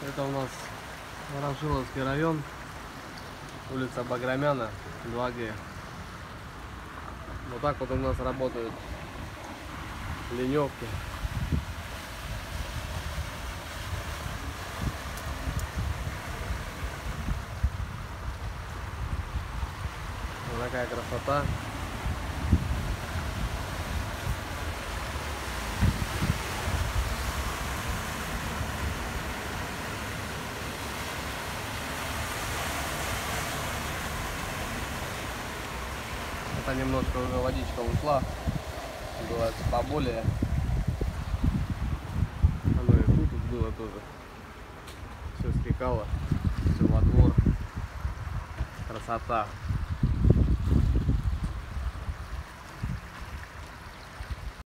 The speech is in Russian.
Это у нас Ворошиловский район, улица Баграмяна, 2Г. Вот так вот у нас работают леневки. Вот такая красота. Это немножко уже водичка ушла. Было поболее. Оно и тут было тоже. Все стекало. Все во двор. Красота.